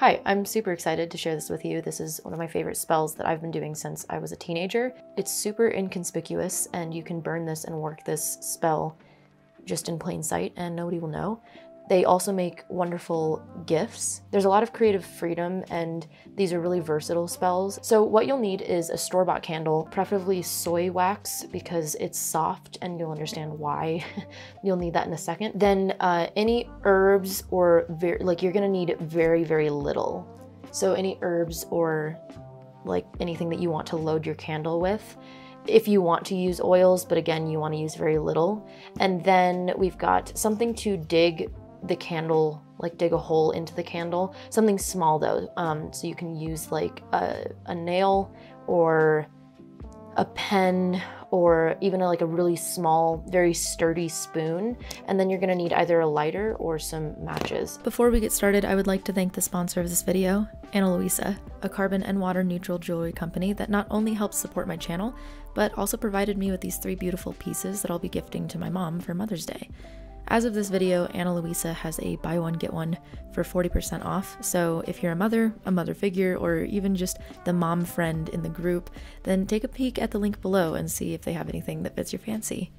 Hi, I'm super excited to share this with you. This is one of my favorite spells that I've been doing since I was a teenager. It's super inconspicuous and you can burn this and work this spell just in plain sight and nobody will know. They also make wonderful gifts. There's a lot of creative freedom and these are really versatile spells. So what you'll need is a store-bought candle, preferably soy wax because it's soft and you'll understand why. you'll need that in a second. Then uh, any herbs or like you're gonna need very, very little. So any herbs or like anything that you want to load your candle with if you want to use oils, but again, you want to use very little. And then we've got something to dig the candle, like dig a hole into the candle. Something small though, um, so you can use like a, a nail or a pen or even a, like a really small, very sturdy spoon. And then you're gonna need either a lighter or some matches. Before we get started, I would like to thank the sponsor of this video, Ana Luisa, a carbon and water neutral jewelry company that not only helps support my channel, but also provided me with these three beautiful pieces that I'll be gifting to my mom for Mother's Day. As of this video, Ana Luisa has a buy one get one for 40% off. So if you're a mother, a mother figure, or even just the mom friend in the group, then take a peek at the link below and see if they have anything that fits your fancy.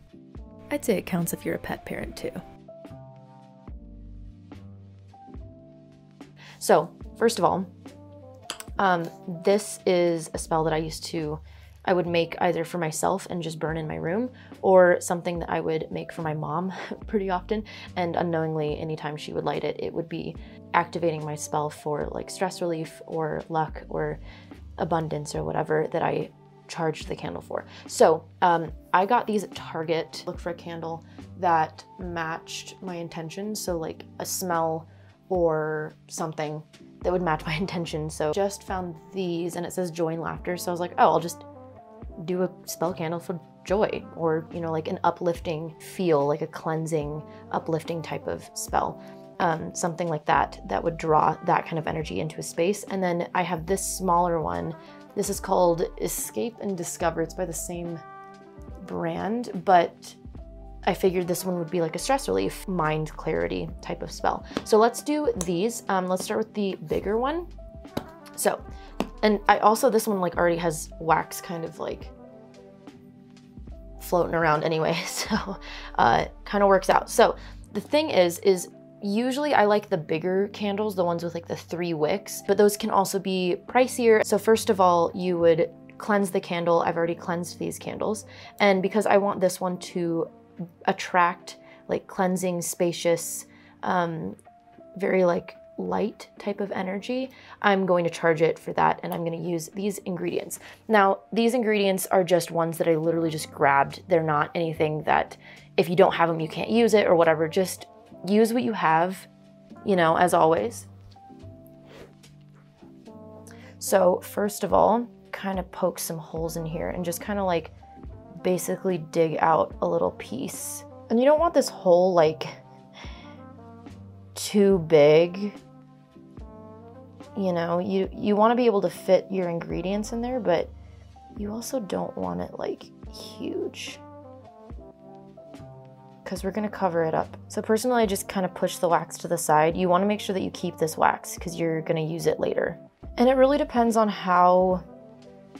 I'd say it counts if you're a pet parent too. So, first of all, um, this is a spell that I used to I would make either for myself and just burn in my room or something that I would make for my mom pretty often. And unknowingly, anytime she would light it, it would be activating my spell for like stress relief or luck or abundance or whatever that I charged the candle for. So um, I got these at Target. Look for a candle that matched my intention. So like a smell or something that would match my intention. So just found these and it says join laughter. So I was like, oh, I'll just do a spell candle for joy or, you know, like an uplifting feel, like a cleansing, uplifting type of spell. Um, something like that, that would draw that kind of energy into a space. And then I have this smaller one. This is called Escape and Discover. It's by the same brand, but I figured this one would be like a stress relief, mind clarity type of spell. So let's do these. Um, let's start with the bigger one. So and I also, this one like already has wax kind of like floating around anyway. So uh, kind of works out. So the thing is, is usually I like the bigger candles, the ones with like the three wicks, but those can also be pricier. So first of all, you would cleanse the candle. I've already cleansed these candles. And because I want this one to attract like cleansing, spacious, um, very like light type of energy, I'm going to charge it for that and I'm going to use these ingredients. Now, these ingredients are just ones that I literally just grabbed. They're not anything that if you don't have them, you can't use it or whatever. Just use what you have, you know, as always. So first of all, kind of poke some holes in here and just kind of like basically dig out a little piece. And you don't want this hole like too big. You know, you, you want to be able to fit your ingredients in there, but you also don't want it like huge because we're going to cover it up. So personally, I just kind of push the wax to the side. You want to make sure that you keep this wax because you're going to use it later. And it really depends on how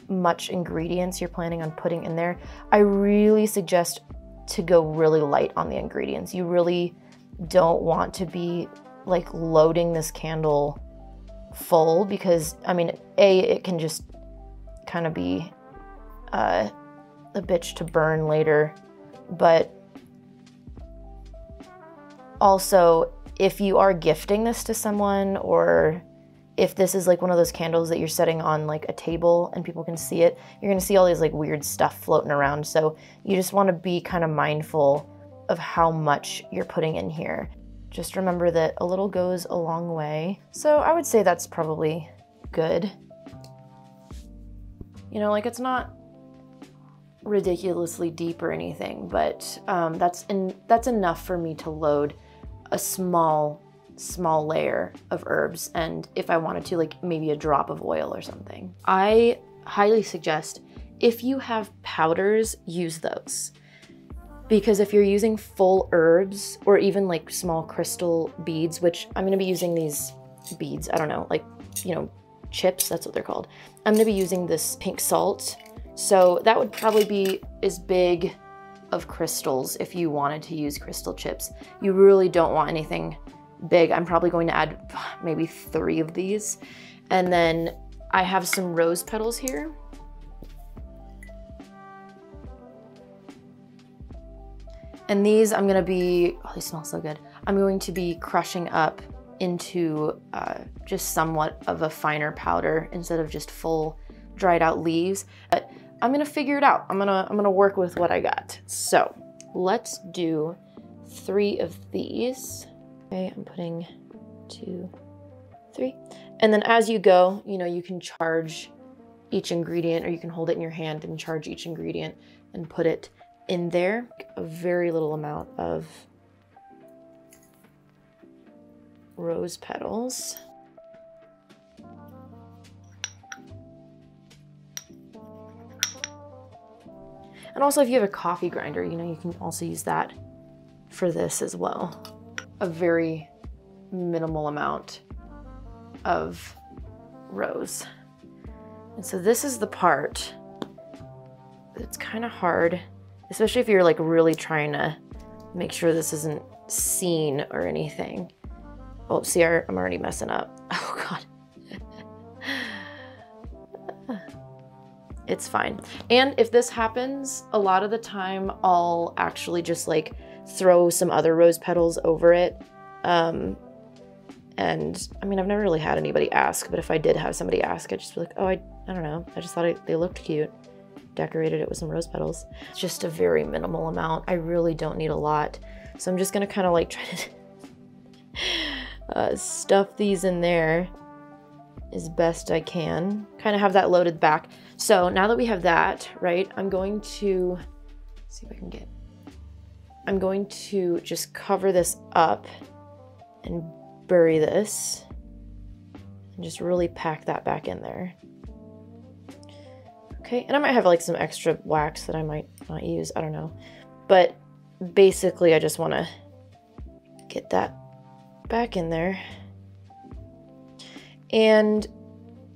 much ingredients you're planning on putting in there. I really suggest to go really light on the ingredients. You really don't want to be like loading this candle full because I mean, A, it can just kind of be uh, a bitch to burn later, but also if you are gifting this to someone or if this is like one of those candles that you're setting on like a table and people can see it, you're gonna see all these like weird stuff floating around. So you just wanna be kind of mindful of how much you're putting in here. Just remember that a little goes a long way. So I would say that's probably good. You know, like it's not ridiculously deep or anything, but um, that's in, that's enough for me to load a small small layer of herbs and if I wanted to like maybe a drop of oil or something. I highly suggest if you have powders, use those because if you're using full herbs or even like small crystal beads, which I'm gonna be using these beads. I don't know, like, you know, chips, that's what they're called. I'm gonna be using this pink salt. So that would probably be as big of crystals if you wanted to use crystal chips. You really don't want anything big. I'm probably going to add maybe three of these. And then I have some rose petals here. And these I'm gonna be, oh, they smell so good. I'm going to be crushing up into uh, just somewhat of a finer powder instead of just full dried out leaves. But I'm gonna figure it out. I'm gonna, I'm gonna work with what I got. So let's do three of these. Okay, I'm putting two, three. And then as you go, you know, you can charge each ingredient or you can hold it in your hand and charge each ingredient and put it in there. A very little amount of rose petals. And also if you have a coffee grinder, you know, you can also use that for this as well. A very minimal amount of rose. And so this is the part that's kind of hard, especially if you're like really trying to make sure this isn't seen or anything. Oh, see, I'm already messing up. Oh God. it's fine. And if this happens, a lot of the time I'll actually just like throw some other rose petals over it. Um, and I mean, I've never really had anybody ask, but if I did have somebody ask, I'd just be like, oh, I, I don't know. I just thought I, they looked cute. Decorated it with some rose petals. It's just a very minimal amount. I really don't need a lot. So I'm just gonna kind of like try to uh, stuff these in there as best I can. Kind of have that loaded back. So now that we have that, right, I'm going to, see if I can get, I'm going to just cover this up and bury this and just really pack that back in there. Okay, and I might have like some extra wax that I might not use, I don't know. But basically I just want to get that back in there. And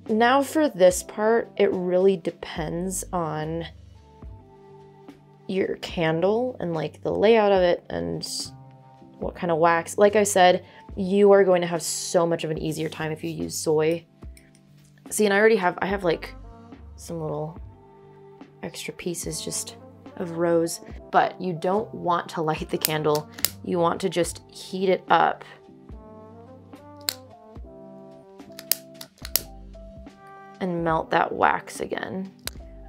now for this part, it really depends on your candle and like the layout of it and what kind of wax. Like I said, you are going to have so much of an easier time if you use soy. See, and I already have, I have like some little extra pieces just of rose, but you don't want to light the candle. You want to just heat it up and melt that wax again.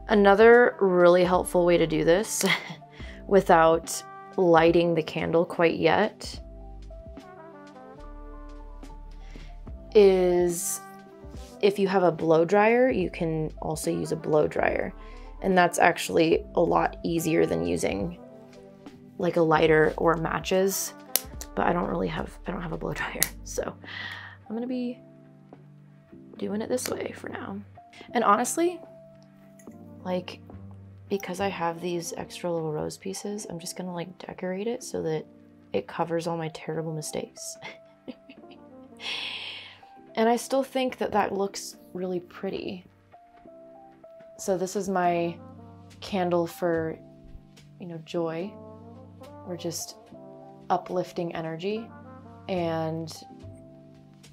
Another really helpful way to do this without lighting the candle quite yet is if you have a blow dryer, you can also use a blow dryer. And that's actually a lot easier than using like a lighter or matches. But I don't really have, I don't have a blow dryer. So I'm gonna be doing it this way for now. And honestly, like, because I have these extra little rose pieces, I'm just gonna like decorate it so that it covers all my terrible mistakes. and I still think that that looks really pretty. So this is my candle for, you know, joy or just uplifting energy. And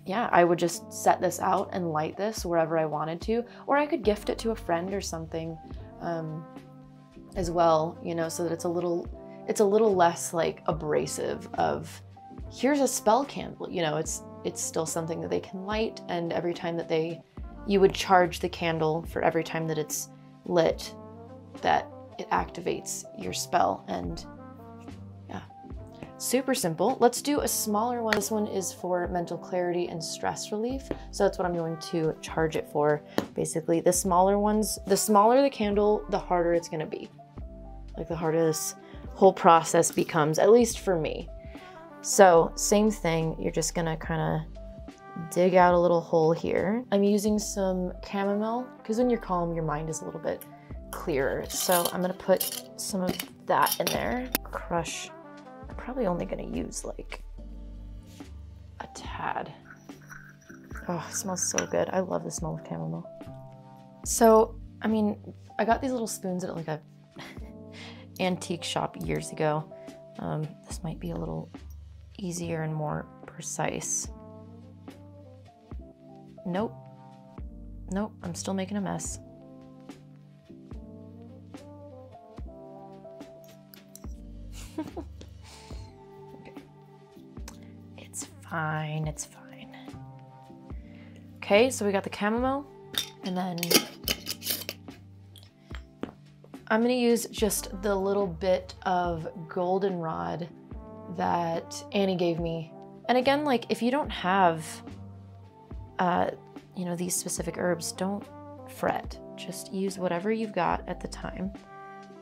yeah, I would just set this out and light this wherever I wanted to, or I could gift it to a friend or something um, as well, you know, so that it's a little, it's a little less like abrasive of here's a spell candle, you know, it's, it's still something that they can light and every time that they, you would charge the candle for every time that it's lit that it activates your spell and yeah. Super simple. Let's do a smaller one. This one is for mental clarity and stress relief. So that's what I'm going to charge it for. Basically, the smaller ones, the smaller the candle, the harder it's gonna be. Like the harder this whole process becomes, at least for me. So same thing, you're just gonna kind of dig out a little hole here. I'm using some chamomile because when you're calm, your mind is a little bit clearer. So I'm gonna put some of that in there, crush I'm probably only gonna use like a tad. Oh, it smells so good. I love the smell of chamomile. So, I mean, I got these little spoons at like a antique shop years ago. Um, this might be a little easier and more precise. Nope. Nope, I'm still making a mess. okay. It's fine, it's fine. Okay, so we got the chamomile, and then I'm gonna use just the little bit of goldenrod that Annie gave me. And again, like if you don't have, uh, you know, these specific herbs, don't fret. Just use whatever you've got at the time.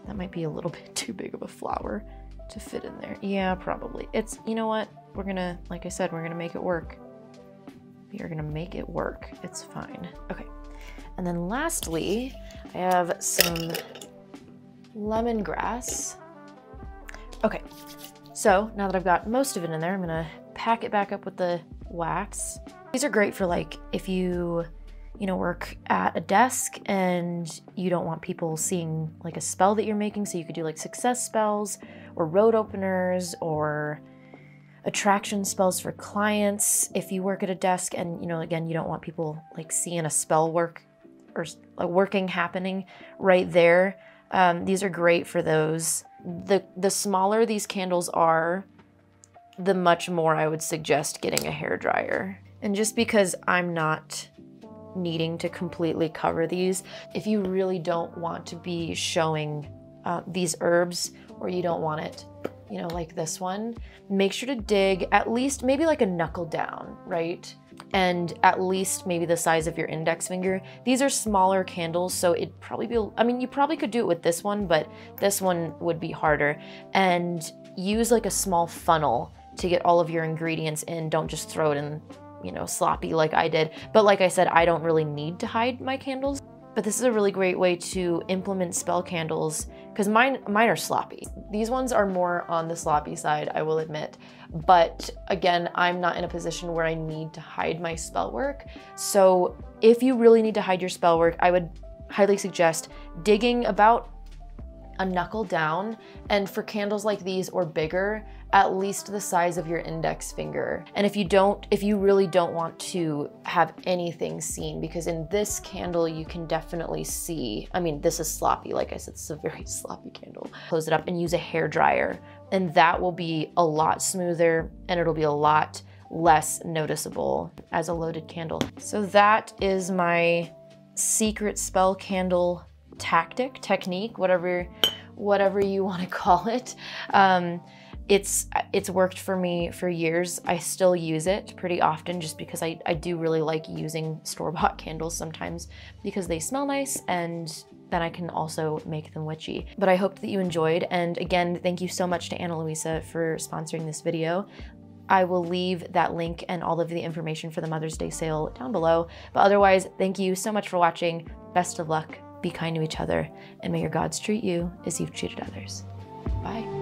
That might be a little bit too big of a flower to fit in there. Yeah, probably. It's, you know what? We're gonna, like I said, we're gonna make it work. We are gonna make it work. It's fine. Okay. And then lastly, I have some lemongrass. Okay, so now that I've got most of it in there, I'm gonna pack it back up with the wax. These are great for like if you, you know, work at a desk and you don't want people seeing like a spell that you're making. So you could do like success spells or road openers or attraction spells for clients. If you work at a desk and, you know, again, you don't want people like seeing a spell work or like working happening right there. Um, these are great for those. The, the smaller these candles are, the much more I would suggest getting a hair dryer. And just because I'm not needing to completely cover these, if you really don't want to be showing uh, these herbs or you don't want it, you know, like this one, make sure to dig at least maybe like a knuckle down, right? and at least maybe the size of your index finger. These are smaller candles, so it'd probably be, I mean, you probably could do it with this one, but this one would be harder. And use like a small funnel to get all of your ingredients in. Don't just throw it in, you know, sloppy like I did. But like I said, I don't really need to hide my candles. But this is a really great way to implement spell candles because mine mine are sloppy. These ones are more on the sloppy side, I will admit. But again, I'm not in a position where I need to hide my spell work. So if you really need to hide your spell work, I would highly suggest digging about a knuckle down, and for candles like these or bigger, at least the size of your index finger. And if you don't, if you really don't want to have anything seen, because in this candle you can definitely see, I mean, this is sloppy, like I said, this is a very sloppy candle. Close it up and use a hair dryer, and that will be a lot smoother and it'll be a lot less noticeable as a loaded candle. So that is my secret spell candle tactic, technique, whatever, whatever you want to call it. Um, it's it's worked for me for years. I still use it pretty often just because I, I do really like using store-bought candles sometimes because they smell nice and then I can also make them witchy. But I hope that you enjoyed and again thank you so much to Ana Luisa for sponsoring this video. I will leave that link and all of the information for the Mother's Day sale down below. But otherwise, thank you so much for watching. Best of luck be kind to each other, and may your gods treat you as you've treated others. Bye.